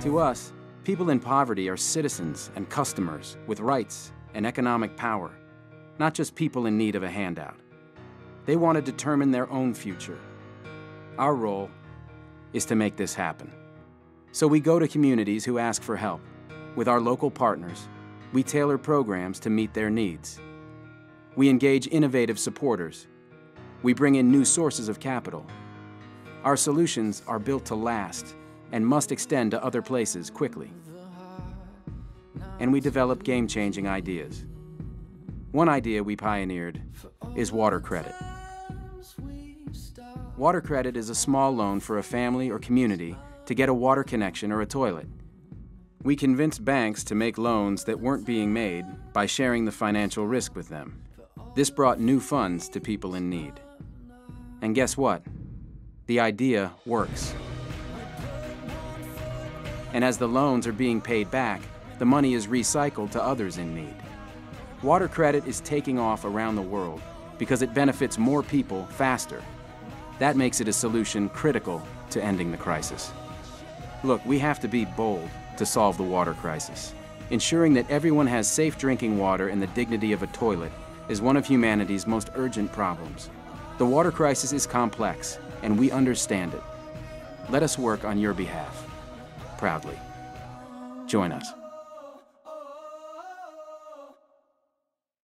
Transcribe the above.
To us, people in poverty are citizens and customers with rights and economic power, not just people in need of a handout. They want to determine their own future. Our role is to make this happen. So we go to communities who ask for help. With our local partners, we tailor programs to meet their needs. We engage innovative supporters. We bring in new sources of capital. Our solutions are built to last and must extend to other places quickly. And we develop game-changing ideas. One idea we pioneered is water credit. Water credit is a small loan for a family or community to get a water connection or a toilet. We convinced banks to make loans that weren't being made by sharing the financial risk with them. This brought new funds to people in need. And guess what? The idea works. And as the loans are being paid back, the money is recycled to others in need. Water credit is taking off around the world because it benefits more people faster. That makes it a solution critical to ending the crisis. Look, we have to be bold to solve the water crisis. Ensuring that everyone has safe drinking water and the dignity of a toilet is one of humanity's most urgent problems. The water crisis is complex, and we understand it. Let us work on your behalf. Proudly. Join us.